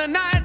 The a night